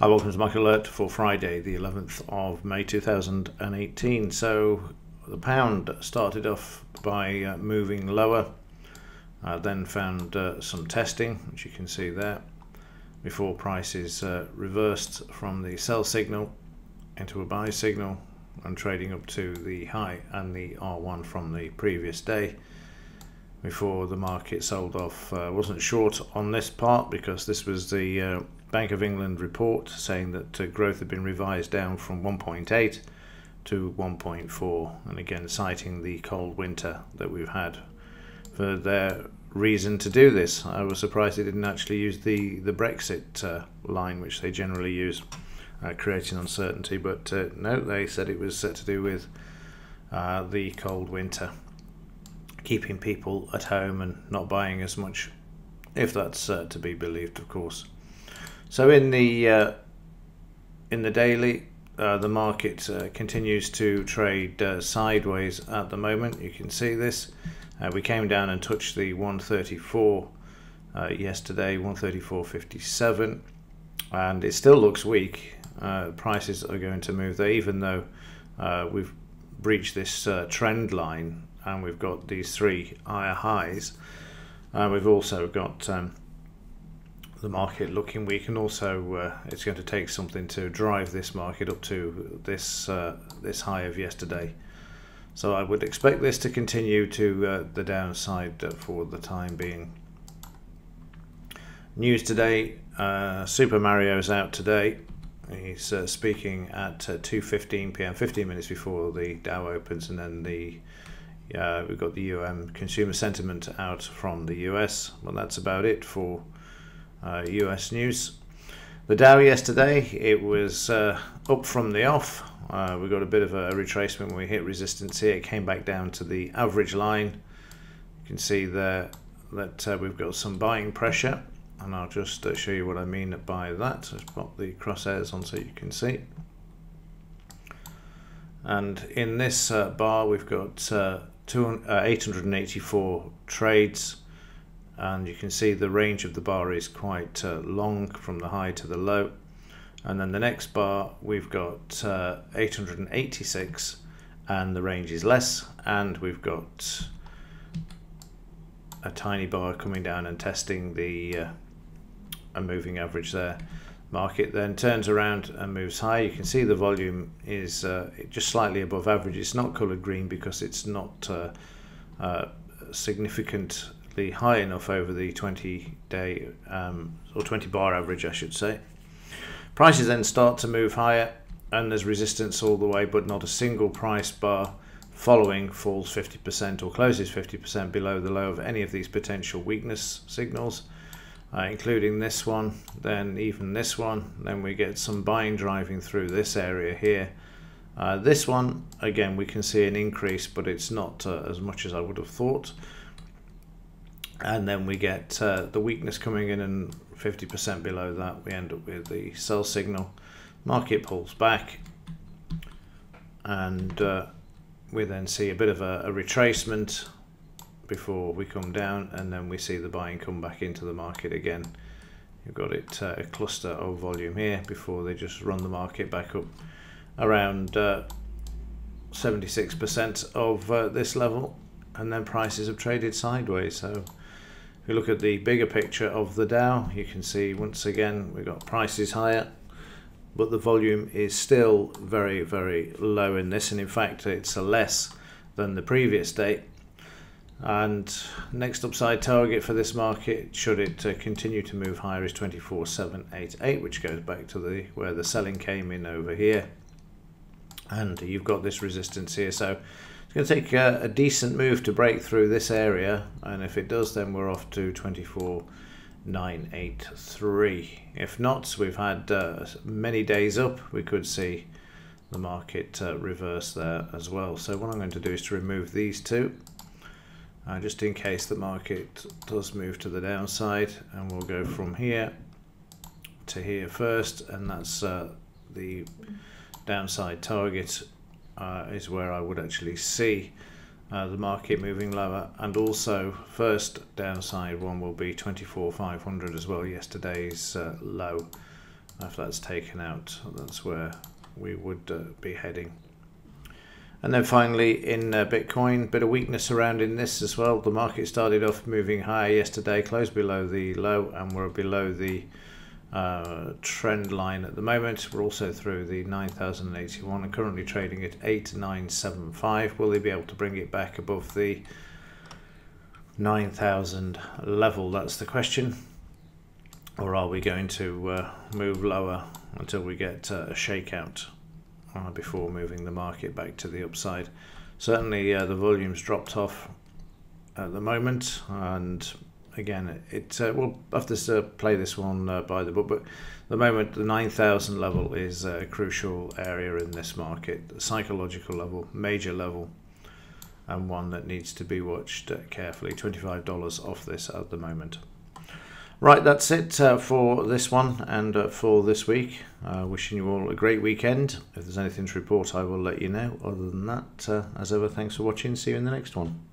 Hi, welcome to Market Alert for Friday, the 11th of May 2018. So the pound started off by uh, moving lower, uh, then found uh, some testing, which you can see there, before prices uh, reversed from the sell signal into a buy signal and trading up to the high and the R1 from the previous day before the market sold off. Uh, wasn't short on this part because this was the uh, Bank of England report saying that uh, growth had been revised down from 1.8 to 1.4 and again citing the cold winter that we've had for their reason to do this. I was surprised they didn't actually use the, the Brexit uh, line which they generally use uh, creating uncertainty but uh, no they said it was to do with the cold winter keeping people at home and not buying as much, if that's uh, to be believed, of course. So in the uh, in the daily, uh, the market uh, continues to trade uh, sideways at the moment. You can see this. Uh, we came down and touched the 134 yesterday, 134.57, and it still looks weak. prices are going to move there, even though we've breached this trend line and we've got these three higher highs. Uh, we've also got um, the market looking weak, and also uh, it's going to take something to drive this market up to this uh, this high of yesterday. So I would expect this to continue to uh, the downside uh, for the time being. News today: uh, Super Mario's out today. He's speaking at 2:15 p.m., 15 minutes before the Dow opens, and then the uh, we've got the UM consumer sentiment out from the US. Well, that's about it for uh, US news. The Dow yesterday, it was uh, up from the off. Uh, we got a bit of a retracement when we hit resistance here. It came back down to the average line. You can see there that uh, we've got some buying pressure. And I'll just uh, show you what I mean by that. Just pop the crosshairs on so you can see. And in this bar, we've got two, uh, 884 trades and you can see the range of the bar is quite uh, long from the high to the low. And then the next bar we've got uh, 886 and the range is less. And we've got a tiny bar coming down and testing the uh, a moving average there. Market then turns around and moves high. You can see the volume is uh, just slightly above average. It's not colored green because it's not uh, high enough over the 20 day um, or 20 bar average I should say prices then start to move higher and there's resistance all the way but not a single price bar following falls 50% or closes 50% below the low of any of these potential weakness signals uh, including this one, then even this one, then we get some buying driving through this area here. Uh, this one, again, we can see an increase, but it's not uh, as much as I would have thought. And then we get uh, the weakness coming in and 50% below that, we end up with the sell signal. Market pulls back. And uh, we then see a bit of a, a retracement before we come down and then we see the buying come back into the market again. You've got it uh, a cluster of volume here before they just run the market back up around 76% uh, of uh, this level. And then prices have traded sideways so you look at the bigger picture of the Dow you can see once again we've got prices higher but the volume is still very very low in this and in fact it's less than the previous day and next upside target for this market, should it uh, continue to move higher, is 24788, which goes back to the where the selling came in over here. And you've got this resistance here, so it's going to take a, a decent move to break through this area. And if it does, then we're off to 24983. If not, we've had uh, many days up. We could see the market uh, reverse there as well. So what I'm going to do is to remove these two uh, just in case the market does move to the downside and we'll go from here to here first and that's uh, the downside target uh, is where I would actually see uh, the market moving lower. And also first downside one will be 24,500 as well yesterday's uh, low. If that's taken out that's where we would uh, be heading. And then finally in uh, Bitcoin, bit of weakness around in this as well. The market started off moving higher yesterday, closed below the low, and we're below the uh, trend line at the moment. We're also through the 9081 and currently trading at 8975. Will they be able to bring it back above the 9000 level? That's the question. Or are we going to uh, move lower until we get uh, a shakeout? uh, before moving the market back to the upside. Certainly, uh, the volumes dropped off at the moment, and again, it, uh, we'll have to uh, play this one uh, by the book. But the moment, the 9,000 level is a crucial area in this market, the psychological level, major level, and one that needs to be watched uh, carefully. $25 off this at the moment. Right, that's it uh, for this one and uh, for this week. Wishing you all a great weekend. If there's anything to report, I will let you know. Other than that, as ever, thanks for watching. See you in the next one.